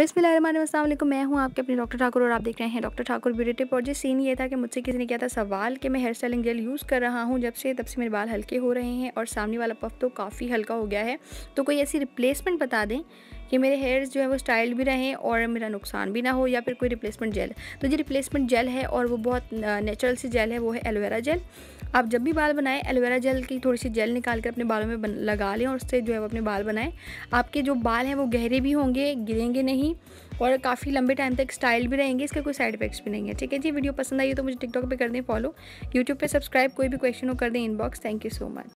बिस्मिल्लाम मैं हूँ आपके अपने डॉक्टर ठाकुर और आप देख रहे हैं डॉक्टर ठाकुर ब्यूटी टिप। और जिस सीन ये था कि मुझसे किसी ने किया था सवाल कि मैं हेयर स्टाइलिंग जेल यूज़ कर रहा हूँ। जब से, तब से मेरे बाल हल्के हो रहे हैं और सामने वाला पफ तो काफ़ी हल्का हो गया है। तो कोई ऐसी रिप्लेसमेंट बता दें कि मेरे हेयर्स जो है वो स्टाइल भी रहें और मेरा नुकसान भी ना हो या फिर कोई रिप्लेसमेंट जेल तो जो रिप्लेसमेंट जेल है और वो बहुत नेचुरल सी जेल है वो है एलोवेरा जेल आप जब भी बाल बनाएँ एलोवेरा जेल की थोड़ी सी जेल निकाल कर अपने बालों में बन, लगा लें और उससे जो है वो अपने बाल बनाएँ। आपके जो बाल हैं वो गहरे भी होंगे गिरेंगे नहीं और काफ़ी लंबे टाइम तक स्टाइल भी रहेंगे इसके कोई साइड इफेक्ट्स भी नहीं है। ठीक है जी? वीडियो पसंद आई तो मुझे टिकटॉक पे कर दें फॉलो यूट्यूब पे सब्सक्राइब कोई भी क्वेश्चन हो कर दें inbox thank you so much